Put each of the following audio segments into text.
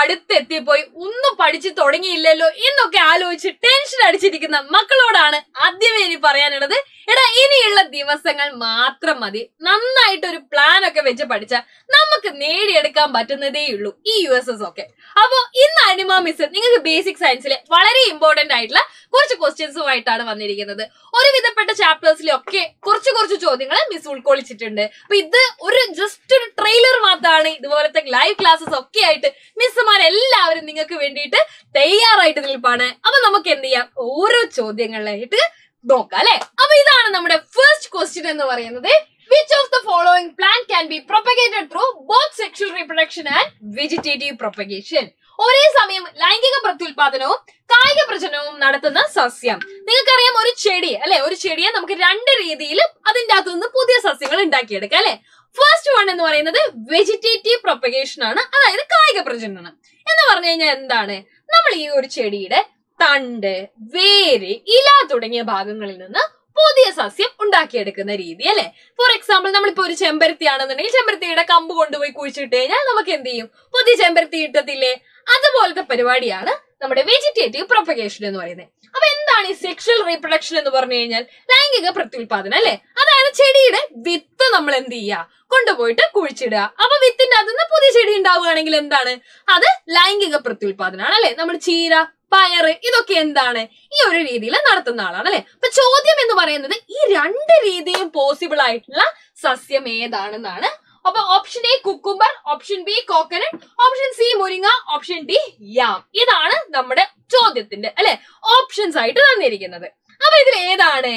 അടുത്തെത്തിപ്പോയി. ഒന്നും പഠിച്ചു തുടങ്ങിയില്ലല്ലോ എന്നൊക്കെ ആലോചിച്ച് ടെൻഷൻ അടിച്ചിരിക്കുന്ന മക്കളോടാണ് ആദ്യമേ ഇനി പറയാനുള്ളത്. എടാ ഇനിയുള്ള ദിവസങ്ങൾ മാത്രം മതി. നന്നായിട്ട് ഒരു പ്ലാൻ ഒക്കെ വെച്ച് പഠിച്ചാൽ നമുക്ക് നേടിയെടുക്കാൻ പറ്റുന്നതേ ഉള്ളൂ ഈ യു എസ് എസ് ഒക്കെ. അപ്പോ ഇന്ന് അനിമ മിസ് നിങ്ങൾക്ക് ബേസിക് സയൻസിലെ വളരെ ഇമ്പോർട്ടന്റ് ആയിട്ടുള്ള കുറച്ച് ക്വസ്റ്റ്യൻസുമായിട്ടാണ് വന്നിരിക്കുന്നത്. ഒരുവിധപ്പെട്ട ചാപ്റ്റേഴ്സിലൊക്കെ കുറച്ച് കുറച്ച് ചോദ്യങ്ങൾ മിസ് ഉൾക്കൊള്ളിച്ചിട്ടുണ്ട്. അപ്പൊ ഇത് ഒരു ജസ്റ്റ് ഒരു ട്രെയിലർ മാത്രമാണ്. ഇതുപോലത്തെ ലൈവ് ക്ലാസ്സസ് ഒക്കെ ആയിട്ട് മിസ്സുമാരെല്ലാവരും നിങ്ങൾക്ക് വേണ്ടിയിട്ട് തയ്യാറായിട്ട് നിൽപ്പാണ്. അപ്പൊ നമുക്ക് എന്ത് ചെയ്യാം? ഓരോ ചോദ്യങ്ങളിലായിട്ട് നോക്കാം അല്ലെ? അപ്പൊ ഇതാണ് നമ്മുടെ ഫസ്റ്റ് ക്വസ്റ്റ്യൻ എന്ന് പറയുന്നത്. Which of the following plant can be propagated through both sexual reproduction and vegetative propagation ഒരേ സമയം ലൈംഗിക പ്രത്യുൽപാദനവും കായിക പ്രജനനവും നടത്തുന്ന സസ്യം. നിങ്ങൾക്കറിയാം ഒരു ചെടി അല്ലെ? ഒരു ചെടിയെ നമുക്ക് രണ്ട് രീതിയിൽ അതിന്റെ അകത്തു നിന്ന് പുതിയ സസ്യങ്ങൾ ഉണ്ടാക്കിയെടുക്കാം അല്ലെ? ഫസ്റ്റ് വൺ എന്ന് പറയുന്നത് വെജിറ്റേറ്റീവ് പ്രൊപ്പഗേഷൻ ആണ് അതായത് കായിക പ്രജനനം എന്ന് പറഞ്ഞു കഴിഞ്ഞാൽ എന്താണ്? നമ്മൾ ഈ ഒരു ചെടിയുടെ തണ്ട് വേര് ഇല തുടങ്ങിയ ഭാഗങ്ങളിൽ നിന്ന് പുതിയ സസ്യം ഉണ്ടാക്കിയെടുക്കുന്ന രീതി അല്ലെ? ഫോർ എക്സാമ്പിൾ നമ്മളിപ്പോ ഒരു ചെമ്പരത്തി ആണെന്നുണ്ടെങ്കിൽ ചെമ്പരത്തിയുടെ കമ്പ് കൊണ്ടുപോയി കുഴിച്ചിട്ട് കഴിഞ്ഞാൽ നമുക്ക് എന്ത് ചെയ്യും? പുതിയ ചെമ്പരത്തി കിട്ടത്തില്ലേ അതുപോലത്തെ പരിപാടിയാണ് നമ്മുടെ വെജിറ്റേറ്റീവ് പ്രൊപ്പഗേഷൻ എന്ന് പറയുന്നത്. അപ്പൊ എന്താണ് ഈ സെക്ഷൽ റീപ്രൊഡക്ഷൻ എന്ന് പറഞ്ഞു കഴിഞ്ഞാൽ? ലൈംഗിക പ്രത്യുൽപാദനം അല്ലെ? അതായത് ചെടിയുടെ വിത്ത് നമ്മൾ എന്ത് ചെയ്യുക? കൊണ്ടുപോയിട്ട് കുഴിച്ചിടുക. അപ്പൊ വിത്തിന്റെ അതിൽ പുതിയ ചെടി ഉണ്ടാവുകയാണെങ്കിൽ എന്താണ്? അത് ലൈംഗിക പ്രത്യുൽപാദനമാണ് അല്ലെ? നമ്മൾ ചീര പയറ് ഇതൊക്കെ എന്താണ്? ഈ ഒരു രീതിയിൽ നടത്തുന്ന ആളാണ് അല്ലെ? അപ്പൊ ചോദ്യം എന്ന് പറയുന്നത് ഈ രണ്ട് രീതിയും പോസിബിൾ ആയിട്ടുള്ള സസ്യം ഏതാണെന്നാണ് അപ്പൊ option A cucumber option B coconut option C മുരിങ്ങ ഓപ്ഷൻ ഡി യാം ഇതാണ് നമ്മുടെ ചോദ്യത്തിന്റെ അല്ലെ? ഓപ്ഷൻസ് ആയിട്ട് തന്നിരിക്കുന്നത്. അപ്പൊ ഇതിൽ ഏതാണ്?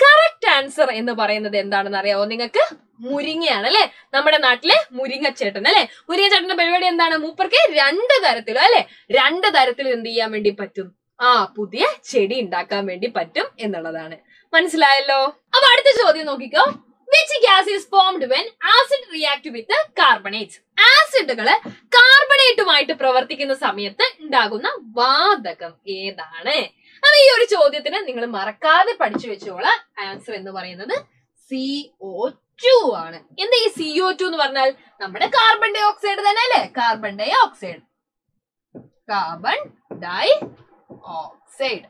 കറക്റ്റ് ആൻസർ എന്ന് പറയുന്നത് എന്താണെന്ന് അറിയാവോ നിങ്ങൾക്ക്? മുരിങ്ങയാണ് അല്ലെ? നമ്മുടെ നാട്ടിലെ മുരിങ്ങച്ചേട്ടൻ അല്ലെ? മുരിങ്ങച്ചേട്ടന്റെ പരിപാടി എന്താണ്? മൂപ്പർക്ക് രണ്ട് തരത്തിലും അല്ലെ? രണ്ട് തരത്തിലും എന്ത് ചെയ്യാൻ വേണ്ടി പറ്റും? ആ പുതിയ ചെടി ഉണ്ടാക്കാൻ വേണ്ടി പറ്റും എന്നുള്ളതാണ്. മനസ്സിലായല്ലോ? അപ്പൊ അടുത്ത ചോദ്യം നോക്കിക്കോ. Which gas is formed when acid react with carbonate ആസിഡുകൾ കാർബണേറ്റുമായിട്ട് പ്രവർത്തിക്കുന്ന സമയത്ത് ഉണ്ടാകുന്ന വാതകം ഏതാണ്? അപ്പൊ ഈ ഒരു ചോദ്യത്തിന് നിങ്ങൾ മറക്കാതെ പഠിച്ചു വെച്ചോള. ആൻസർ എന്ന് പറയുന്നത് സി ടു ആണ്. എന്താ ഈ സി ഒ ടു എന്ന് പറഞ്ഞാൽ നമ്മുടെ കാർബൺ ഡൈ ഓക്സൈഡ് തന്നെ അല്ലേ? Carbon dioxide carbon dioxide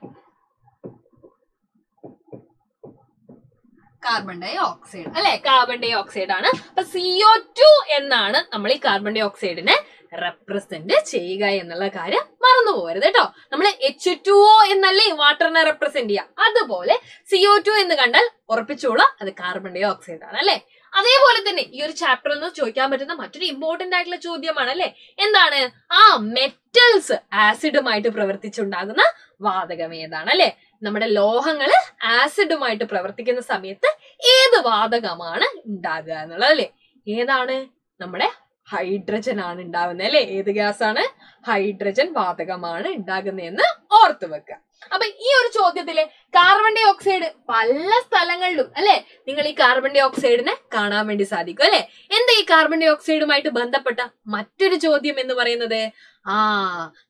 carbon dioxide അല്ലെ? കാർബൺ ഡൈ ഓക്സൈഡ് ആണ്. അപ്പൊ സിഒ ടു എന്നാണ് നമ്മൾ ഈ കാർബൺ ഡൈ ഓക്സൈഡിനെ റെപ്രസെന്റ് ചെയ്യുക എന്നുള്ള കാര്യം മറന്നു പോകരുത് കേട്ടോ നമ്മൾ എച്ച് ടു ഒ എന്നല്ലേ വാട്ടറിനെ റെപ്രസെന്റ് ചെയ്യുക. അതുപോലെ സിഒ ടു എന്ന് കണ്ടാൽ ഉറപ്പിച്ചോളാം അത് കാർബൺ ഡൈ ഓക്സൈഡ് ആണ് അല്ലെ? അതേപോലെ തന്നെ ഈ ഒരു ചാപ്റ്ററിൽ നിന്ന് ചോദിക്കാൻ പറ്റുന്ന മറ്റൊരു ഇമ്പോർട്ടന്റ് ആയിട്ടുള്ള ചോദ്യമാണ് അല്ലെ? എന്താണ്? ആ മെറ്റൽസ് ആസിഡുമായിട്ട് പ്രവർത്തിച്ചുണ്ടാകുന്ന വാതകം ഏതാണ് അല്ലെ? നമ്മുടെ ലോഹങ്ങൾ ആസിഡുമായിട്ട് പ്രവർത്തിക്കുന്ന സമയത്ത് ഏത് വാതകമാണ് ഉണ്ടാകുക എന്നുള്ളത് അല്ലെ? ഏതാണ്? നമ്മുടെ ഹൈഡ്രജൻ ആണ് ഉണ്ടാവുന്നത് അല്ലെ? ഏത് ഗ്യാസ് ആണ്? ഹൈഡ്രജൻ വാതകമാണ് ഉണ്ടാകുന്നതെന്ന് ഓർത്തു വെക്കുക. അപ്പൊ ഈ ഒരു ചോദ്യത്തിൽ കാർബൺ ഡൈ ഓക്സൈഡ് പല സ്ഥലങ്ങളിലും അല്ലെ? നിങ്ങൾ ഈ കാർബൺ ഡൈ ഓക്സൈഡിനെ കാണാൻ വേണ്ടി സാധിക്കും അല്ലെ? എന്താ ഈ കാർബൺ ഡൈ ഓക്സൈഡുമായിട്ട് ബന്ധപ്പെട്ട മറ്റൊരു ചോദ്യം എന്ന് പറയുന്നത്? ആ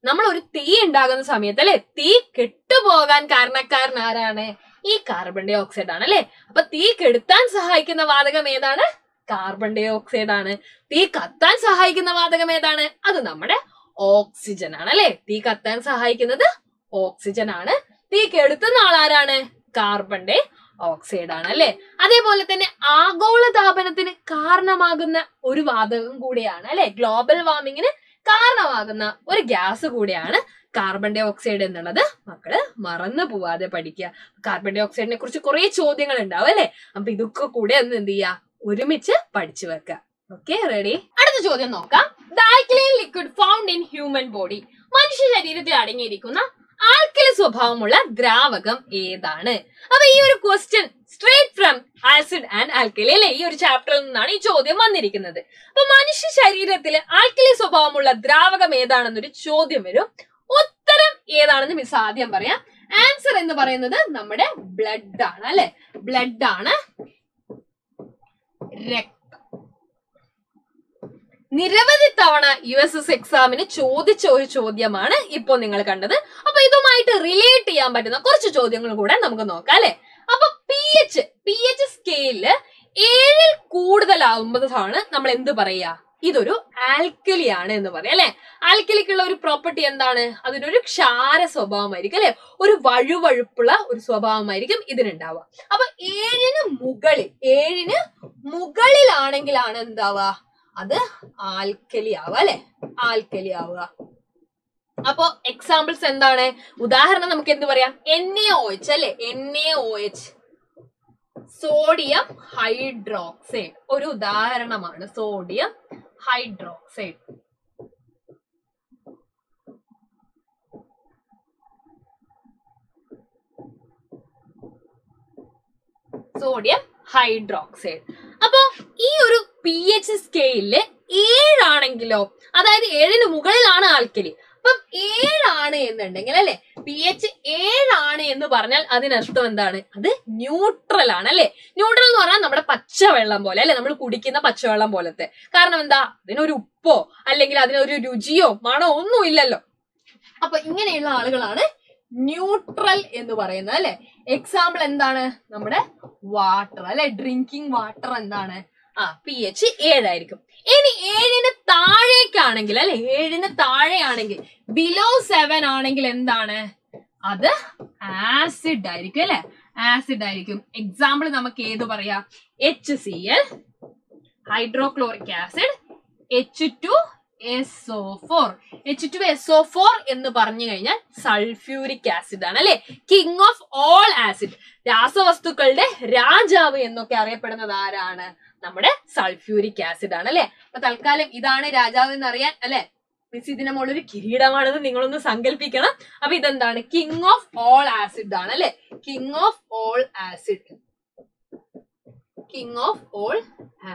നമ്മൾ ഒരു തീ ഉണ്ടാകുന്ന സമയത്ത് അല്ലെ? തീ കെട്ടുപോകാൻ കാരണക്കാരൻ ആരാണ്? ഈ കാർബൺ ഡൈ ഓക്സൈഡ് ആണ് അല്ലെ? അപ്പൊ തീ കെടുത്താൻ സഹായിക്കുന്ന വാതകം ഏതാണ്? കാർബൺ ഡൈ ഓക്സൈഡ് ആണ്. തീ കത്താൻ സഹായിക്കുന്ന വാതകം ഏതാണ്? അത് നമ്മുടെ ഓക്സിജൻ ആണ് അല്ലെ? തീ കത്താൻ സഹായിക്കുന്നത് ഓക്സിജൻ ആണ് തീ കെടുത്തുന്ന ആളാരാണ്? കാർബൺ ഡൈ ഓക്സൈഡ് ആണ് അല്ലെ? അതേപോലെ തന്നെ ആഗോളതാപനത്തിന് കാരണമാകുന്ന ഒരു വാതകം കൂടിയാണ് അല്ലെ? ഗ്ലോബൽ വാർമിങ്ങിന് കാരണമാകുന്ന ഒരു ഗ്യാസ് കൂടിയാണ് കാർബൺ ഡൈ ഓക്സൈഡ് എന്നുള്ളത്. മക്കൾ മറന്നു പോവാതെ പഠിക്കുക. കാർബൺ ഡൈ ഓക്സൈഡിനെ കുറിച്ച് കുറെ ചോദ്യങ്ങൾ ഉണ്ടാവും അല്ലെ? അപ്പൊ ഇതൊക്കെ കൂടെ ഒന്ന് എന്ത് ചെയ്യുക ഒരുമിച്ച് പഠിച്ചു വെക്കുക ഓക്കെ റെഡി അടുത്ത ചോദ്യം നോക്കാം. ഡയക്ലീൻ liquid found in human body മനുഷ്യ ശരീരത്തിൽ അടങ്ങിയിരിക്കുന്ന ആൽക്കലി സ്വഭാവമുള്ള ദ്രാവകം ഏതാണ്? അപ്പൊ ഈ ഒരു question straight from acid and alkali അല്ലെ ഈ ഒരു ചാപ്റ്ററിൽ നിന്നാണ് ഈ ചോദ്യം വന്നിരിക്കുന്നത്. അപ്പൊ മനുഷ്യ ശരീരത്തിൽ ആൽക്കലി സ്വഭാവമുള്ള ദ്രാവകം ഏതാണെന്നൊരു ചോദ്യം വരും. ഉത്തരം ഏതാണെന്ന് മിസ് ആദ്യം പറയാം. ആൻസർ എന്ന് പറയുന്നത് നമ്മുടെ ബ്ലഡ് ആണ് അല്ലെ? ബ്ലഡ് ആണ് രക്തം. നിരവധി തവണ യു എസ് എസ് എക്സാമിന് ചോദിച്ച ഒരു ചോദ്യമാണ് ഇപ്പൊ നിങ്ങൾ കണ്ടത്. അപ്പൊ ഇതുമായിട്ട് റിലേറ്റ് ചെയ്യാൻ പറ്റുന്ന കുറച്ച് ചോദ്യങ്ങൾ കൂടെ നമുക്ക് നോക്കാം അല്ലെ? അപ്പൊ പി എച്ച് പി എച്ച് സ്കെയിലിൽ ഏഴിൽ കൂടുതലാവുമ്പോഴാണ് നമ്മൾ എന്ത് പറയുക ഇതൊരു ആൽക്കലി ആണ് എന്ന് പറയാം അല്ലെ? ആൽക്കലിക്കുള്ള ഒരു പ്രോപ്പർട്ടി എന്താണ്? അതിനൊരു ക്ഷാര സ്വഭാവമായിരിക്കും അല്ലെ? ഒരു വഴുവഴുപ്പുള്ള ഒരു സ്വഭാവമായിരിക്കും ഇതിനുണ്ടാവുക. അപ്പൊ ഏഴിന് മുകളിൽ ഏഴിന് മുകളിലാണെങ്കിലാണ് എന്താവുക? അത് ആൽക്കലി ആവുക അല്ലെ? ആൽക്കലി ആവുക അപ്പോ എക്സാമ്പിൾസ് എന്താണ്? ഉദാഹരണം നമുക്ക് എന്ത് പറയാം? എൻ എ ഒ എച്ച് അല്ലെ? N A O H sodium hydroxide ഒരു ഉദാഹരണമാണ് സോഡിയം ഹൈഡ്രോക്സൈഡ് സോഡിയം ഹൈഡ്രോക്സൈഡ് അപ്പോ ഈ ഒരു പി എച്ച് സ്കെയിലിൽ ഏഴാണെങ്കിലോ അതായത് ഏഴിന് മുകളിലാണ് ആൽക്കലി. അപ്പം ഏഴാണ് എന്നുണ്ടെങ്കിൽ അല്ലെ? പി എച്ച് ഏഴാണ് എന്ന് പറഞ്ഞാൽ അതിനർത്ഥം എന്താണ്? അത് ന്യൂട്രൽ ആണ് അല്ലെ? ന്യൂട്രൽ എന്ന് പറഞ്ഞാൽ നമ്മുടെ പച്ചവെള്ളം പോലെ അല്ലെ? നമ്മൾ കുടിക്കുന്ന പച്ചവെള്ളം പോലത്തെ. കാരണം എന്താ? അതിനൊരു ഉപ്പോ അല്ലെങ്കിൽ അതിനൊരു രുചിയോ മണോ ഒന്നും ഇല്ലല്ലോ. അപ്പൊ ഇങ്ങനെയുള്ള ആളുകളാണ് ന്യൂട്രൽ എന്ന് പറയുന്നത് അല്ലെ? എക്സാമ്പിൾ എന്താണ്? നമ്മുടെ വാട്ടർ അല്ലെ? ഡ്രിങ്കിങ് വാട്ടർ എന്താണ്? ആ പി എച്ച് ഏഴായിരിക്കും ഇനി ഏഴിന് താഴേക്കാണെങ്കിൽ അല്ലെ? ഏഴിന് താഴെയാണെങ്കിൽ ബിലോ സെവൻ ആണെങ്കിൽ എന്താണ്? അത് ആസിഡ് ആയിരിക്കും അല്ലെ? ആസിഡ് ആയിരിക്കും. എക്സാമ്പിൾ നമുക്ക് ഏത് പറയാ? H C L hydrochloric acid H two S O four H two S O four എന്ന് പറഞ്ഞു കഴിഞ്ഞാൽ സൾഫ്യൂരിക് ആസിഡ് ആണ് അല്ലെ? കിങ് ഓഫ് ഓൾ ആസിഡ് രാസവസ്തുക്കളുടെ രാജാവ് എന്നൊക്കെ അറിയപ്പെടുന്നത് ആരാണ്? നമ്മുടെ സൾഫ്യൂരിക് ആസിഡ് ആണ് അല്ലെ? അപ്പൊ തൽക്കാലം ഇതാണ് രാജാവ് എന്ന് അറിയാൻ അല്ലെ മിസ് മുകളിൽ ഒരു കിരീടമാണെന്ന് നിങ്ങളൊന്ന് സങ്കല്പിക്കണം അപ്പൊ ഇതെന്താണ്? കിങ് ഓഫ് ഓൾ ആസിഡ് ആണ് അല്ലെ? King of all acid king of all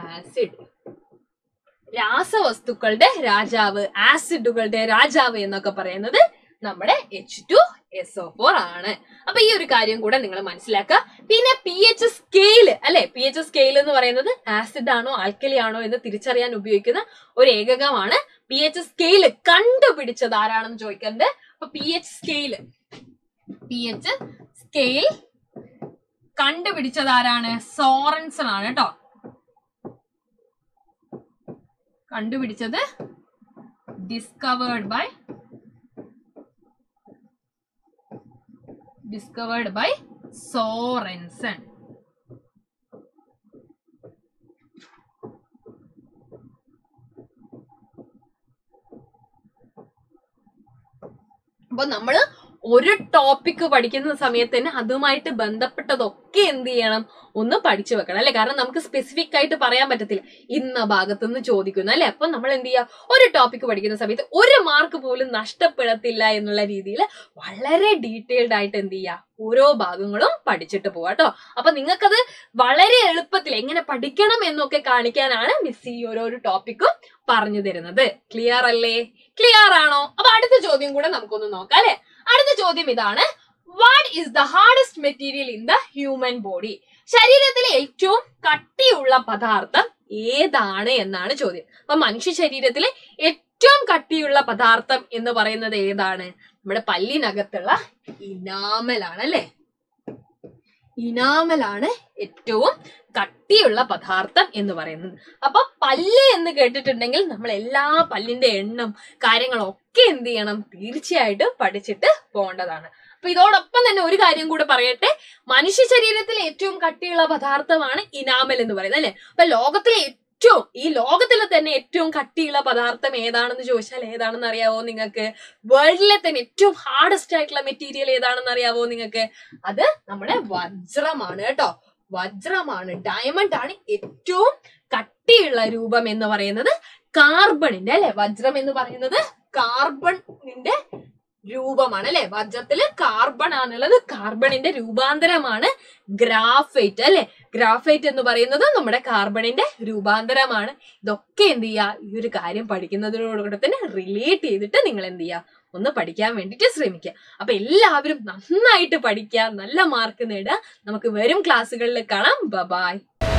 acid രാസവസ്തുക്കളുടെ രാജാവ് ആസിഡുകളുടെ രാജാവ് എന്നൊക്കെ പറയുന്നത് നമ്മുടെ H two S O four ആണ്. അപ്പൊ ഈ ഒരു കാര്യം കൂടെ നിങ്ങൾ മനസ്സിലാക്കുക. പിന്നെ പി എച്ച് സ്കെയിൽ അല്ലെ? പി എച്ച് സ്കെയിൽ എന്ന് പറയുന്നത് ആസിഡ് ആണോ ആൽക്കലി ആണോ എന്ന് തിരിച്ചറിയാൻ ഉപയോഗിക്കുന്ന ഒരു ഏകകമാണ്. പി എച്ച് സ്കെയിൽ കണ്ടുപിടിച്ചത് ആരാണെന്ന് ചോദിക്കുന്നത് അപ്പൊ P H scale P H scale കണ്ടുപിടിച്ചത് ആരാണ്? സോറൻസൺ ആണ് കേട്ടോ. കണ്ടുപിടിച്ചത് discovered by discovered by Sorensen അപ്പൊ നമ്മൾ ഒരു ടോപ്പിക് പഠിക്കുന്ന സമയത്ത് തന്നെ അതുമായിട്ട് ബന്ധപ്പെട്ടതൊക്കെ എന്ത് ചെയ്യണം? ഒന്ന് പഠിച്ചു വെക്കണം അല്ലെ? കാരണം നമുക്ക് സ്പെസിഫിക് ആയിട്ട് പറയാൻ പറ്റത്തില്ല. ഇന്ന ഭാഗത്തു നിന്ന് ചോദിക്കുന്നു അല്ലെ? അപ്പൊ നമ്മൾ എന്ത് ചെയ്യുക ഒരു ടോപ്പിക് പഠിക്കുന്ന സമയത്ത് ഒരു മാർക്ക് പോലും നഷ്ടപ്പെടത്തില്ല എന്നുള്ള രീതിയിൽ വളരെ ഡീറ്റെയിൽഡ് ആയിട്ട് എന്ത് ചെയ്യുക ഓരോ ഭാഗങ്ങളും പഠിച്ചിട്ട് പോവാ കേട്ടോ അപ്പൊ നിങ്ങൾക്കത് വളരെ എളുപ്പത്തിൽ എങ്ങനെ പഠിക്കണം എന്നൊക്കെ കാണിക്കാനാണ് മിസ് ഈ ഓരോരോ ടോപ്പിക്കും പറഞ്ഞു തരുന്നത്. ക്ലിയർ അല്ലേ? ക്ലിയർ ആണോ? അപ്പൊ അടുത്ത ചോദ്യം കൂടെ നമുക്കൊന്ന് നോക്കാം അല്ലെ? അടുത്ത ചോദ്യം ഇതാണ്. What is the hardest material in the human body ശരീരത്തിലെ ഏറ്റവും കട്ടിയുള്ള പദാർത്ഥം ഏതാണ് എന്നാണ് ചോദ്യം. അപ്പൊ മനുഷ്യ ശരീരത്തിലെ ഏറ്റവും കട്ടിയുള്ള പദാർത്ഥം എന്ന് പറയുന്നത് ഏതാണ്? നമ്മുടെ പല്ലിനകത്തുള്ള ഇനാമലാണ് അല്ലെ? ഇനാമലാണ് ഏറ്റവും കട്ടിയുള്ള പദാർത്ഥം എന്ന് പറയുന്നത്. അപ്പൊ പല്ല് എന്ന് കേട്ടിട്ടുണ്ടെങ്കിൽ നമ്മൾ എല്ലാ പല്ലിന്റെ എണ്ണം കാര്യങ്ങളൊക്കെ എന്ത് ചെയ്യണം? തീർച്ചയായിട്ടും പഠിച്ചിട്ട് പോകേണ്ടതാണ്. അപ്പൊ ഇതോടൊപ്പം തന്നെ ഒരു കാര്യം കൂടെ പറയട്ടെ. മനുഷ്യ ശരീരത്തിൽ ഏറ്റവും കട്ടിയുള്ള പദാർത്ഥമാണ് ഇനാമൽ എന്ന് പറയുന്നത് അല്ലെ? അപ്പൊ ലോകത്തിലെ ഏറ്റവും ഈ ലോകത്തിലെ തന്നെ ഏറ്റവും കട്ടിയുള്ള പദാർത്ഥം ഏതാണെന്ന് ചോദിച്ചാൽ ഏതാണെന്ന് അറിയാവോ നിങ്ങൾക്ക്? വേൾഡിലെ തന്നെ ഏറ്റവും ഹാർഡസ്റ്റ് ആയിട്ടുള്ള മെറ്റീരിയൽ ഏതാണെന്ന് അറിയാവോ നിങ്ങൾക്ക്? അത് നമ്മുടെ വജ്രമാണ് കേട്ടോ. വജ്രമാണ്. ഡയമണ്ട് ആണ് ഏറ്റവും കട്ടിയുള്ള രൂപം എന്ന് പറയുന്നത് കാർബണിന്റെ അല്ലെ? വജ്രം എന്ന് പറയുന്നത് കാർബണിന്റെ രൂപമാണ് അല്ലെ? വജ്രത്തിൽ കാർബൺ ആണുള്ളത്. കാർബണിന്റെ രൂപാന്തരമാണ് ഗ്രാഫൈറ്റ് അല്ലെ? ഗ്രാഫൈറ്റ് എന്ന് പറയുന്നത് നമ്മുടെ കാർബണിന്റെ രൂപാന്തരമാണ്. ഇതൊക്കെ എന്ത് ചെയ്യുക ഈ ഒരു കാര്യം പഠിക്കുന്നതിനോടുകൂടെ തന്നെ റിലേറ്റ് ചെയ്തിട്ട് നിങ്ങൾ എന്ത് ചെയ്യുക ഒന്ന് പഠിക്കാൻ വേണ്ടിയിട്ട് ശ്രമിക്കുക. അപ്പൊ എല്ലാവരും നന്നായിട്ട് പഠിക്കുക നല്ല മാർക്ക് നേടുക. നമുക്ക് വരും ക്ലാസ്സുകളിൽ കാണാം. Bye-bye bye